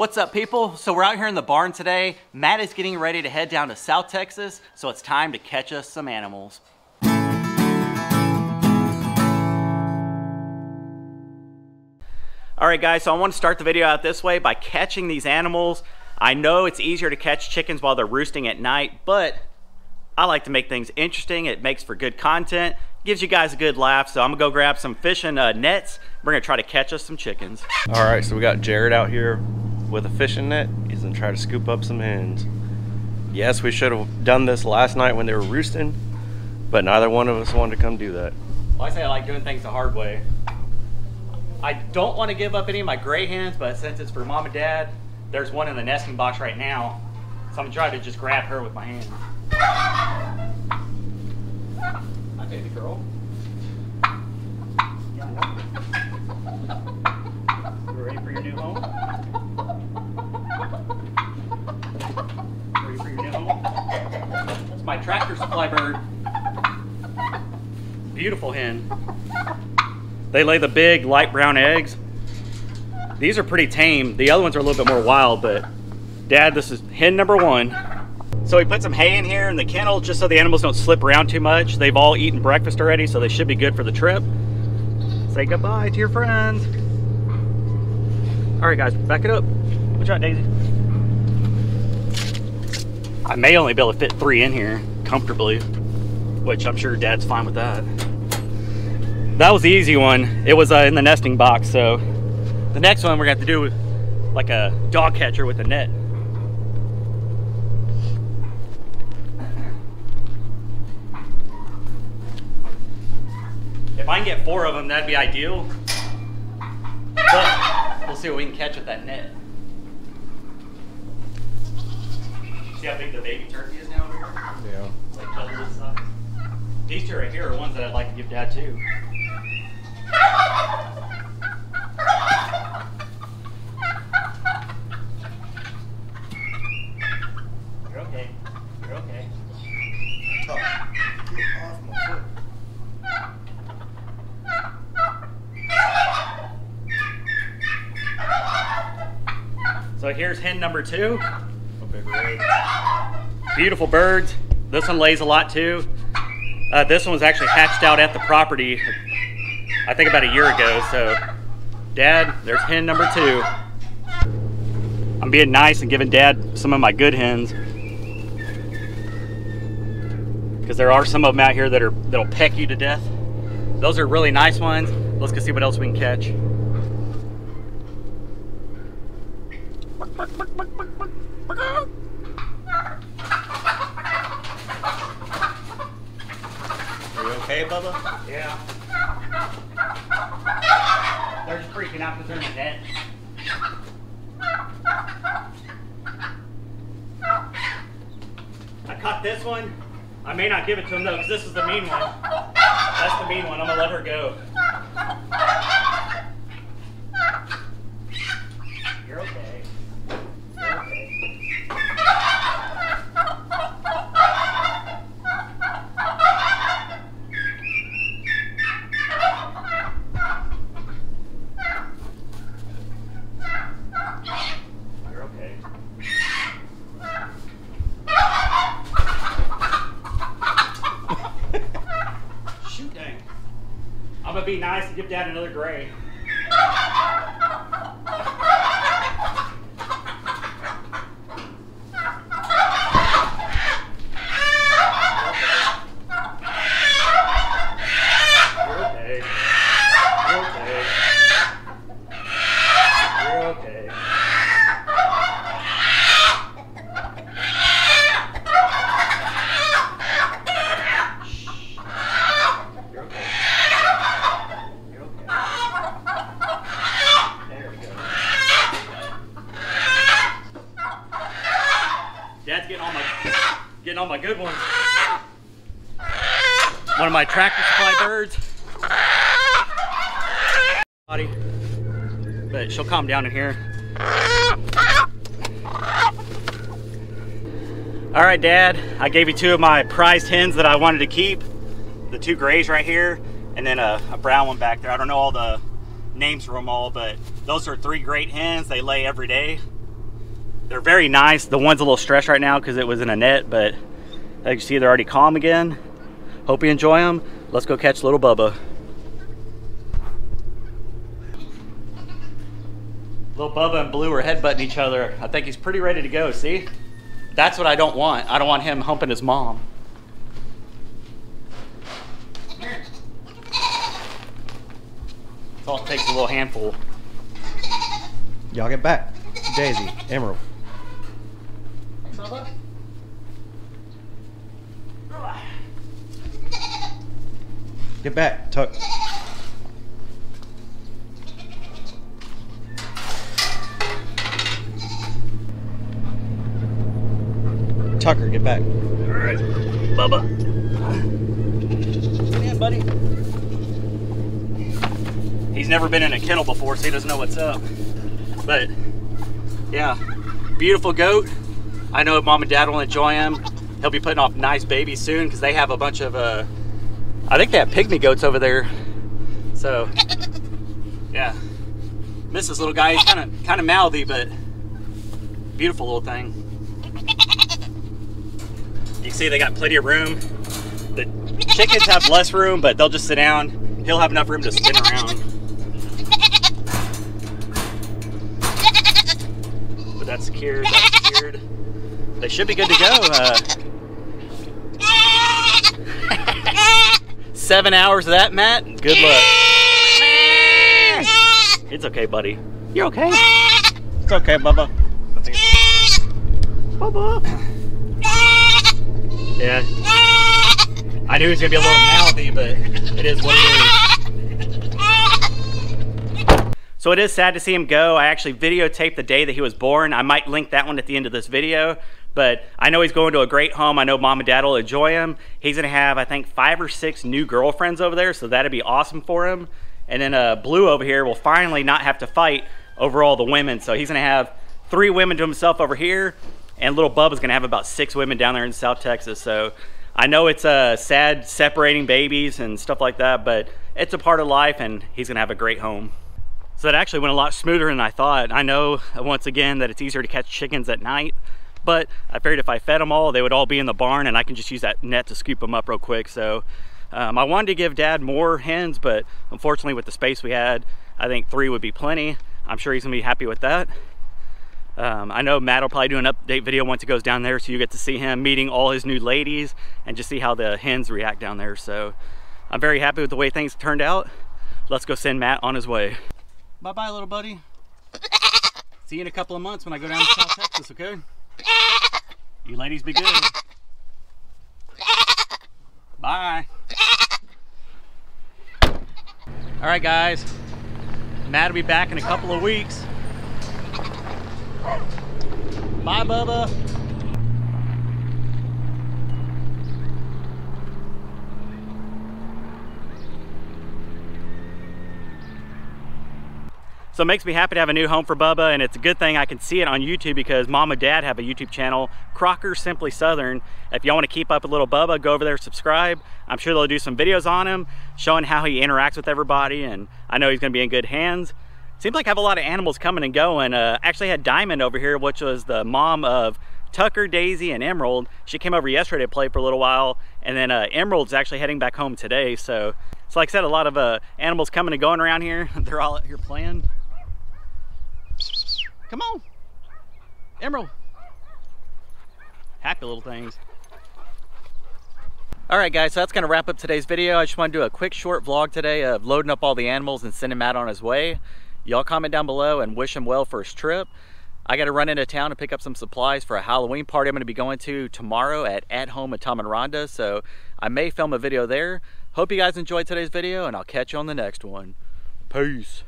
What's up people? So we're out here in the barn today. Matt is getting ready to head down to South Texas, so it's time to catch us some animals. All right guys, so I want to start the video out this way by catching these animals. I know it's easier to catch chickens while they're roosting at night, but I like to make things interesting. It makes for good content, gives you guys a good laugh. So I'm gonna go grab some fishing uh, nets. We're gonna try to catch us some chickens. All right, so we got Jared out here with a fishing net. He's gonna try to scoop up some hens. Yes, we should have done this last night when they were roosting, but neither one of us wanted to come do that. Well, I say I like doing things the hard way. I don't want to give up any of my gray hens, but since it's for mom and dad, there's one in the nesting box right now. So I'm gonna try to just grab her with my hand. Hi, baby girl. You ready for your new home? Ready for your new home? That's my bird. Beautiful hen. They lay the big light brown eggs. These are pretty tame. The other ones are a little bit more wild, but dad, this is hen number one. So we put some hay in here in the kennel just so the animals don't slip around too much. They've all eaten breakfast already, so they should be good for the trip. Say goodbye to your friends. All right, guys, back it up. Watch out, Daisy. I may only be able to fit three in here comfortably, which I'm sure Dad's fine with that. That was the easy one. It was uh, in the nesting box, so the next one we're gonna have to do with like a dog catcher with a net. If I can get four of them, that'd be ideal. But we'll see what we can catch with that net. See how big the baby turkey is now over here? Yeah. It's like double this size. These two right here are ones that I'd like to give dad too. You're okay. You're okay. So here's hen number two. Beautiful birds. This one lays a lot too. Uh, this one was actually hatched out at the property, I think about a year ago. So, Dad, there's hen number two. I'm being nice and giving Dad some of my good hens. Because there are some of them out here that are that'll peck you to death. Those are really nice ones. Let's go see what else we can catch. Are you okay, Bubba? Yeah. They're just freaking out because they're in. I caught this one. I may not give it to him though, because this is the mean one. That's the mean one. I'm gonna let her go. You're okay. You're okay. You're okay. Shoot dang. I'm gonna be nice and give dad another gray. You're okay. You're okay. You're okay. You're okay. You're okay. There we go. Dad's getting all my getting all my good ones. One of my tractor supply birds. Body. But she'll calm down in here. All right, Dad, I gave you two of my prized hens that I wanted to keep. The two grays right here, and then a, a brown one back there. I don't know all the names for them all, but those are three great hens. They lay every day. They're very nice. The one's a little stressed right now because it was in a net, but as you see, they're already calm again. Hope you enjoy them. Let's go catch little Bubba. Little Bubba and Blue are headbutting each other. I think he's pretty ready to go, see? That's what I don't want. I don't want him humping his mom. It's all it takes a little handful. Y'all get back. Daisy, Emerald. Get back, Tuck. Tucker, get back. All right, Bubba. Yeah, buddy. He's never been in a kennel before, so he doesn't know what's up. But yeah, beautiful goat. I know mom and dad will enjoy him. He'll be putting off nice babies soon because they have a bunch of, uh, I think they have pygmy goats over there. So yeah, miss this little guy. He's kind of kind of mouthy, but beautiful little thing. You can see they got plenty of room. The chickens have less room, but they'll just sit down. He'll have enough room to spin around. But that's secured, that's secured. They should be good to go. Uh, seven hours of that, Matt. Good luck. It's okay, buddy. You're okay. It's okay, Bubba. Bubba. Yeah. I knew he was gonna be a little mouthy, but it is what it is. So it is sad to see him go. I actually videotaped the day that he was born. I might link that one at the end of this video. But I know he's going to a great home. I know mom and dad will enjoy him. He's gonna have, I think, five or six new girlfriends over there, so that'd be awesome for him. And then uh, Blue over here will finally not have to fight over all the women. So he's gonna have three women to himself over here, and little Bub is gonna have about six women down there in South Texas. So I know it's uh, sad separating babies and stuff like that, but it's a part of life, and he's gonna have a great home. So that actually went a lot smoother than I thought. I know once again that it's easier to catch chickens at night, but I figured if I fed them all, they would all be in the barn, and I can just use that net to scoop them up real quick. So um, I wanted to give Dad more hens, but unfortunately, with the space we had, I think three would be plenty. I'm sure he's gonna be happy with that. Um, I know Matt will probably do an update video once he goes down there so you get to see him meeting all his new ladies and just see how the hens react down there. So I'm very happy with the way things turned out. Let's go send Matt on his way. Bye-bye, little buddy. See you in a couple of months when I go down to South Texas, okay? You ladies be good. Bye. All right, guys. Matt will be back in a couple of weeks. Bye, Bubba. So it makes me happy to have a new home for Bubba and it's a good thing I can see it on YouTube because mom and dad have a YouTube channel, Crocker Simply Southern. If y'all want to keep up with little Bubba, go over there, subscribe. I'm sure they'll do some videos on him, showing how he interacts with everybody and I know he's going to be in good hands. Seems like I have a lot of animals coming and going. Uh, actually had Diamond over here, which was the mom of Tucker, Daisy, and Emerald. She came over yesterday to play for a little while, and then uh, Emerald's actually heading back home today. So, so like I said, a lot of uh, animals coming and going around here. They're all out here playing. Come on, Emerald. Happy little things. All right, guys, so that's gonna wrap up today's video. I just wanna do a quick short vlog today of loading up all the animals and sending Matt on his way. Y'all comment down below and wish him well for his trip. I got to run into town to pick up some supplies for a Halloween party I'm going to be going to tomorrow at At Home at Tom and Rhonda. So I may film a video there. Hope you guys enjoyed today's video and I'll catch you on the next one. Peace.